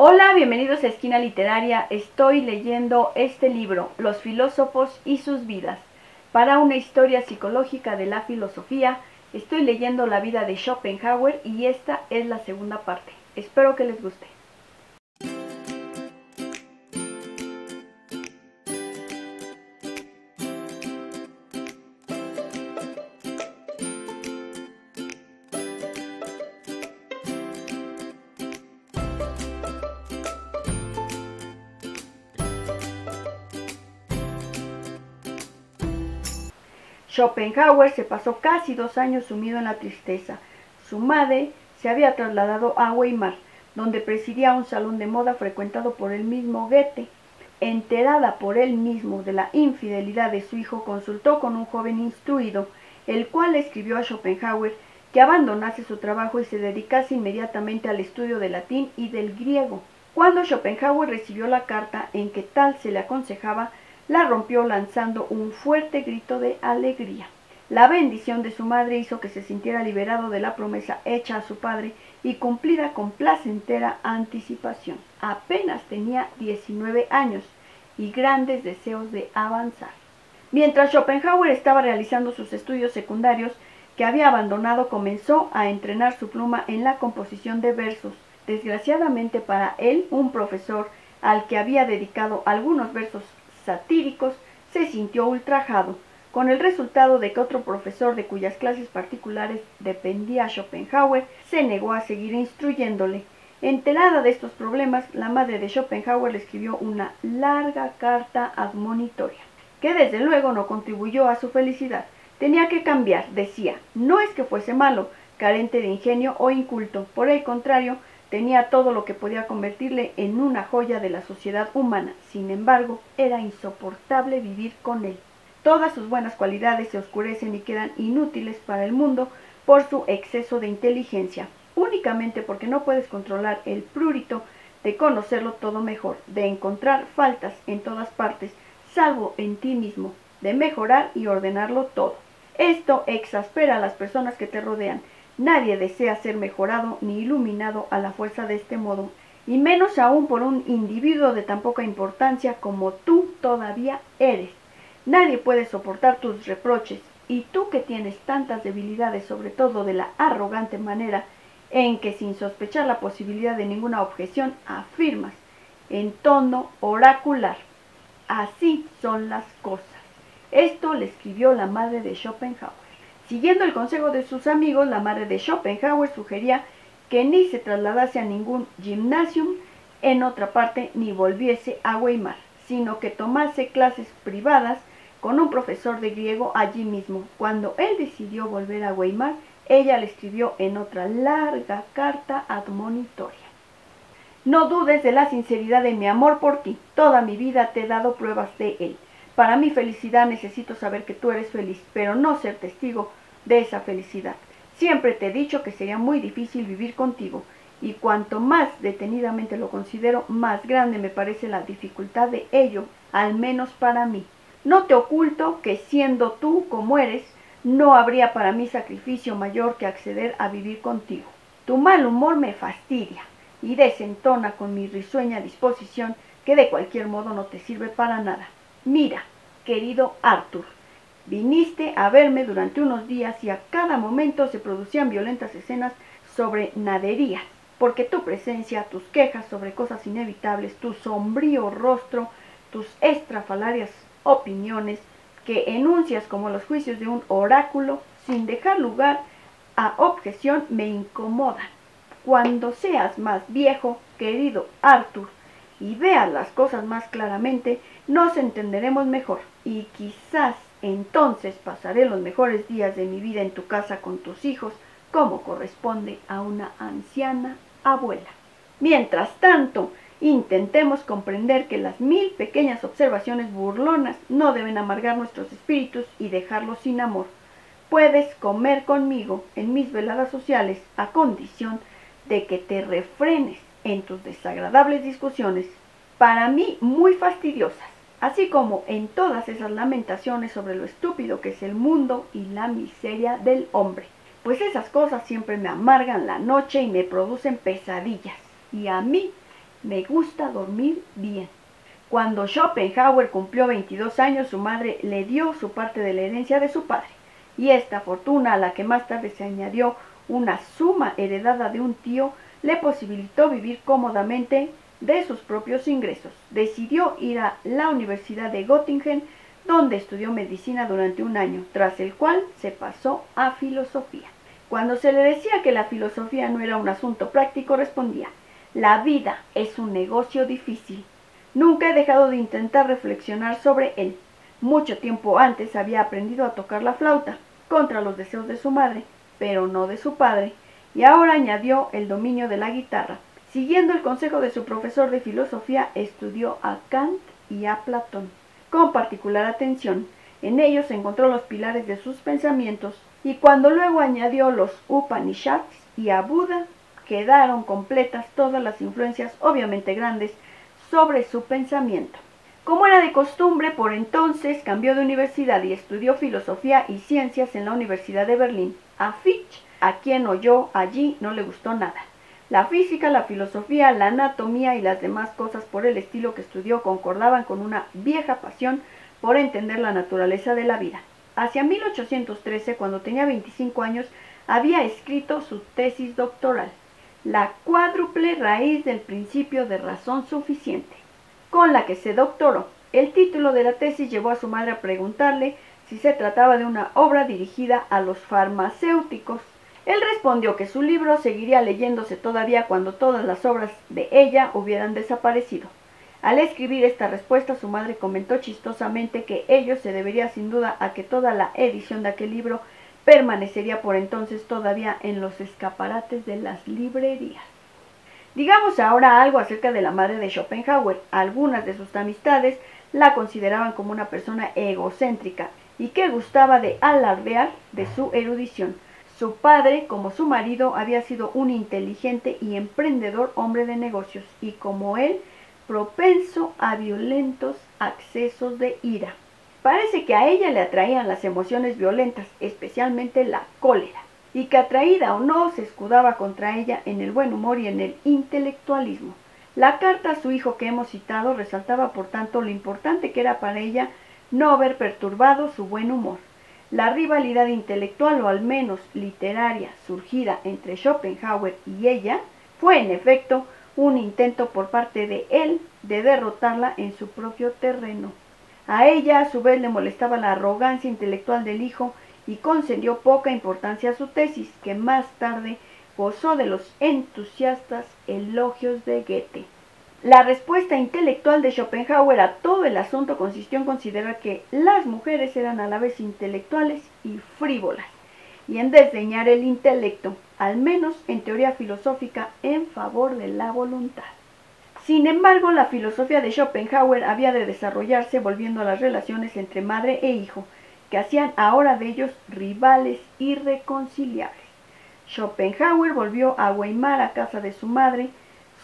Hola, bienvenidos a Esquina Literaria. Estoy leyendo este libro, Los filósofos y sus vidas. Para una historia psicológica de la filosofía, estoy leyendo la vida de Schopenhauer y esta es la segunda parte. Espero que les guste. Schopenhauer se pasó casi dos años sumido en la tristeza. Su madre se había trasladado a Weimar, donde presidía un salón de moda frecuentado por el mismo Goethe. Enterada por él mismo de la infidelidad de su hijo, consultó con un joven instruido, el cual escribió a Schopenhauer que abandonase su trabajo y se dedicase inmediatamente al estudio del latín y del griego. Cuando Schopenhauer recibió la carta en que tal se le aconsejaba, la rompió lanzando un fuerte grito de alegría. La bendición de su madre hizo que se sintiera liberado de la promesa hecha a su padre y cumplida con placentera anticipación. Apenas tenía 19 años y grandes deseos de avanzar. Mientras Schopenhauer estaba realizando sus estudios secundarios, que había abandonado, comenzó a entrenar su pluma en la composición de versos. Desgraciadamente para él, un profesor al que había dedicado algunos versos satíricos, se sintió ultrajado, con el resultado de que otro profesor de cuyas clases particulares dependía Schopenhauer se negó a seguir instruyéndole. Enterada de estos problemas, la madre de Schopenhauer le escribió una larga carta admonitoria, que desde luego no contribuyó a su felicidad. Tenía que cambiar, decía, no es que fuese malo, carente de ingenio o inculto, por el contrario, Tenía todo lo que podía convertirle en una joya de la sociedad humana. Sin embargo, era insoportable vivir con él. Todas sus buenas cualidades se oscurecen y quedan inútiles para el mundo por su exceso de inteligencia, únicamente porque no puedes controlar el prurito de conocerlo todo mejor, de encontrar faltas en todas partes, salvo en ti mismo, de mejorar y ordenarlo todo. Esto exaspera a las personas que te rodean Nadie desea ser mejorado ni iluminado a la fuerza de este modo, y menos aún por un individuo de tan poca importancia como tú todavía eres. Nadie puede soportar tus reproches, y tú que tienes tantas debilidades, sobre todo de la arrogante manera en que sin sospechar la posibilidad de ninguna objeción afirmas, en tono oracular, así son las cosas. Esto le escribió la madre de Schopenhauer. Siguiendo el consejo de sus amigos, la madre de Schopenhauer sugería que ni se trasladase a ningún gymnasium en otra parte ni volviese a Weimar, sino que tomase clases privadas con un profesor de griego allí mismo. Cuando él decidió volver a Weimar, ella le escribió en otra larga carta admonitoria. No dudes de la sinceridad de mi amor por ti. Toda mi vida te he dado pruebas de él. Para mi felicidad necesito saber que tú eres feliz, pero no ser testigo de esa felicidad. Siempre te he dicho que sería muy difícil vivir contigo, y cuanto más detenidamente lo considero, más grande me parece la dificultad de ello, al menos para mí. No te oculto que siendo tú como eres, no habría para mí sacrificio mayor que acceder a vivir contigo. Tu mal humor me fastidia y desentona con mi risueña disposición que de cualquier modo no te sirve para nada. Mira, querido Arthur, viniste a verme durante unos días y a cada momento se producían violentas escenas sobre naderías, porque tu presencia, tus quejas sobre cosas inevitables, tu sombrío rostro, tus estrafalarias opiniones, que enuncias como los juicios de un oráculo, sin dejar lugar a objeción, me incomodan. Cuando seas más viejo, querido Arthur, y veas las cosas más claramente, nos entenderemos mejor y quizás entonces pasaré los mejores días de mi vida en tu casa con tus hijos como corresponde a una anciana abuela. Mientras tanto, intentemos comprender que las mil pequeñas observaciones burlonas no deben amargar nuestros espíritus y dejarlos sin amor. Puedes comer conmigo en mis veladas sociales a condición de que te refrenes en tus desagradables discusiones, para mí muy fastidiosas, así como en todas esas lamentaciones sobre lo estúpido que es el mundo y la miseria del hombre, pues esas cosas siempre me amargan la noche y me producen pesadillas, y a mí Me gusta dormir bien. Cuando Schopenhauer cumplió 22 años, su madre le dio su parte de la herencia de su padre, y esta fortuna, a la que más tarde se añadió una suma heredada de un tío, le posibilitó vivir cómodamente de sus propios ingresos. Decidió ir a la Universidad de Göttingen, donde estudió medicina durante un año, tras el cual se pasó a filosofía. Cuando se le decía que la filosofía no era un asunto práctico, respondía, la vida es un negocio difícil. Nunca he dejado de intentar reflexionar sobre él. Mucho tiempo antes había aprendido a tocar la flauta, contra los deseos de su madre, pero no de su padre, y ahora añadió el dominio de la guitarra. Siguiendo el consejo de su profesor de filosofía, estudió a Kant y a Platón, con particular atención. En ellos encontró los pilares de sus pensamientos, y cuando luego añadió los Upanishads y a Buda, quedaron completas todas las influencias, obviamente grandes, sobre su pensamiento. Como era de costumbre, por entonces cambió de universidad y estudió filosofía y ciencias en la Universidad de Berlín. A Fichte, a quien oyó allí, no le gustó nada. La física, la filosofía, la anatomía y las demás cosas por el estilo que estudió concordaban con una vieja pasión por entender la naturaleza de la vida. Hacia 1813, cuando tenía 25 años, había escrito su tesis doctoral, La cuádruple raíz del principio de razón suficiente, con la que se doctoró. El título de la tesis llevó a su madre a preguntarle si se trataba de una obra dirigida a los farmacéuticos. Él respondió que su libro seguiría leyéndose todavía cuando todas las obras de ella hubieran desaparecido. Al escribir esta respuesta, su madre comentó chistosamente que ello se debería sin duda a que toda la edición de aquel libro permanecería por entonces todavía en los escaparates de las librerías. Digamos ahora algo acerca de la madre de Schopenhauer. Algunas de sus amistades la consideraban como una persona egocéntrica y que gustaba de alardear de su erudición. Su padre, como su marido, había sido un inteligente y emprendedor hombre de negocios y como él, propenso a violentos accesos de ira. Parece que a ella le atraían las emociones violentas, especialmente la cólera, y que atraída o no se escudaba contra ella en el buen humor y en el intelectualismo. La carta a su hijo que hemos citado resaltaba por tanto lo importante que era para ella no haber perturbado su buen humor. La rivalidad intelectual o al menos literaria surgida entre Schopenhauer y ella fue en efecto un intento por parte de él de derrotarla en su propio terreno. A ella a su vez le molestaba la arrogancia intelectual del hijo y concedió poca importancia a su tesis, que más tarde gozó de los entusiastas elogios de Goethe. La respuesta intelectual de Schopenhauer a todo el asunto consistió en considerar que las mujeres eran a la vez intelectuales y frívolas, y en desdeñar el intelecto, al menos en teoría filosófica, en favor de la voluntad. Sin embargo, la filosofía de Schopenhauer había de desarrollarse volviendo a las relaciones entre madre e hijo, que hacían ahora de ellos rivales irreconciliables. Schopenhauer volvió a Weimar a casa de su madre,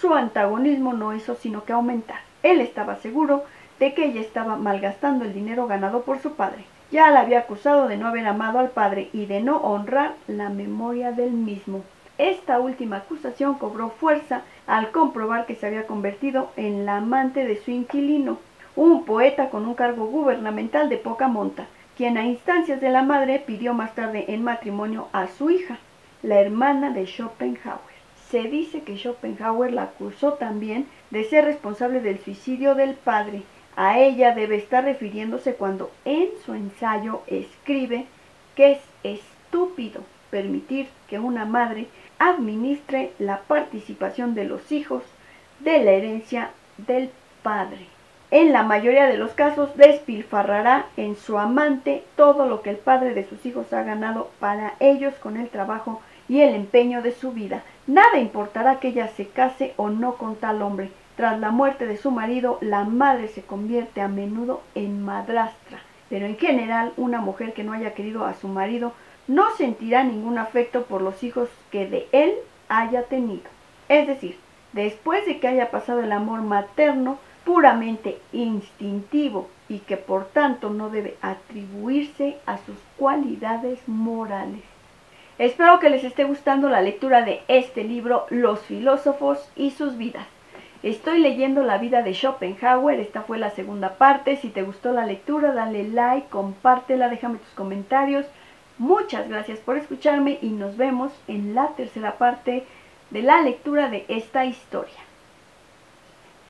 su antagonismo no hizo sino que aumentar. Él estaba seguro de que ella estaba malgastando el dinero ganado por su padre. Ya la había acusado de no haber amado al padre y de no honrar la memoria del mismo. Esta última acusación cobró fuerza al comprobar que se había convertido en la amante de su inquilino, un poeta con un cargo gubernamental de poca monta, quien a instancias de la madre pidió más tarde en matrimonio a su hija, la hermana de Schopenhauer. Se dice que Schopenhauer la acusó también de ser responsable del suicidio del padre. A ella debe estar refiriéndose cuando en su ensayo escribe que es estúpido permitir que una madre administre la participación de los hijos de la herencia del padre. En la mayoría de los casos despilfarrará en su amante todo lo que el padre de sus hijos ha ganado para ellos con el trabajo y el empeño de su vida. Nada importará que ella se case o no con tal hombre. Tras la muerte de su marido, la madre se convierte a menudo en madrastra. Pero en general, una mujer que no haya querido a su marido no sentirá ningún afecto por los hijos que de él haya tenido. Es decir, después de que haya pasado el amor materno, puramente instintivo y que por tanto no debe atribuirse a sus cualidades morales. Espero que les esté gustando la lectura de este libro, Los filósofos y sus vidas. Estoy leyendo la vida de Schopenhauer, esta fue la segunda parte. Si te gustó la lectura, dale like, compártela, déjame tus comentarios. Muchas gracias por escucharme y nos vemos en la tercera parte de la lectura de esta historia.